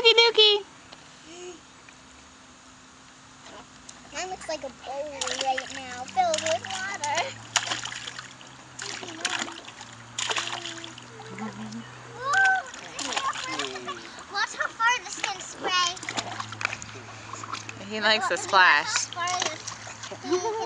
Dookie Dookie. Mine looks like a bowl right now, filled with water. Watch how far this can spray. He likes the splash. How far